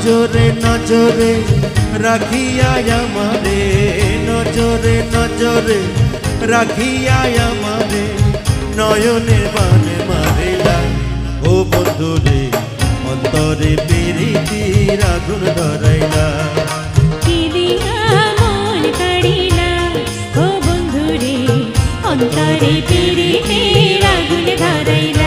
নজরে নজরে রাখিয়া আমারে, নজরে নজরে রাখিয়া আমারে নয়নের বানে মারিলা। ও বন্ধু রে অন্তরে প্রীতির আগুন ধরাইলা। মন বন্ধুরে, অন্তরে পিড়িতে আগুন ধরাইলা।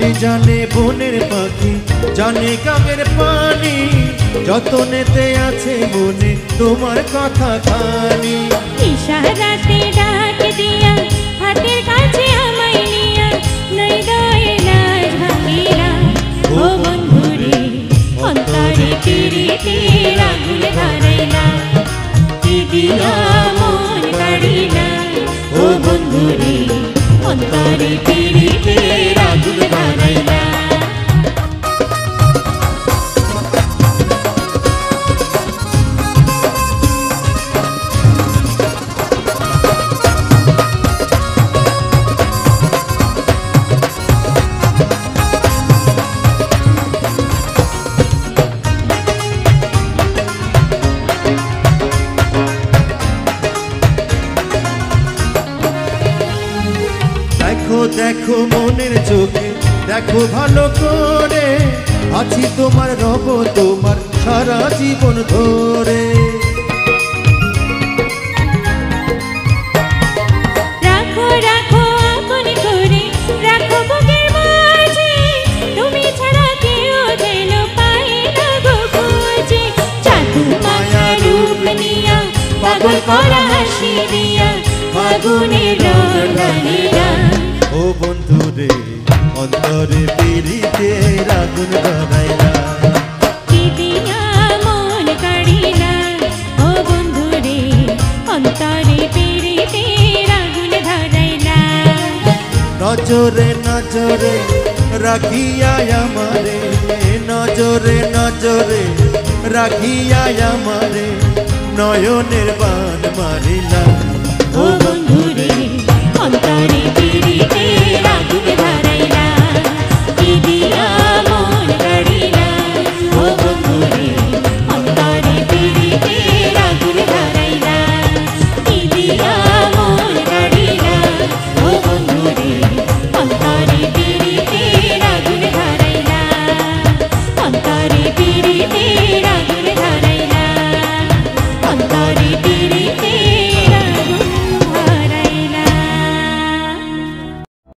জানে জানে বনের পাখি, জানে কামের পানি। যতনেতে আছে মনে তোমার কথা খানি। ইশারাতে ডাক দিয়া কাছে আমায় নিয়া নই দয়লা ঝাঁকিলা ও বন্ধুরে, অন্তরে পিড়িতে আগুন ধরাইলা। কি দিয়া দেখো দেখো মনের চোখে, দেখো ভালো করে। আছি তোমার রব, তোমার সারা জীবন ধরে। আপন করে, রাখো বুকের অন্তরে পিড়িতে আগুন ধরাইলা। বন্ধু নজরে নজরে রাখিয়া আমারে নজরে নজরে রাখিয়া আমারে নয়নের বান মারিলা। ও বন্ধুরে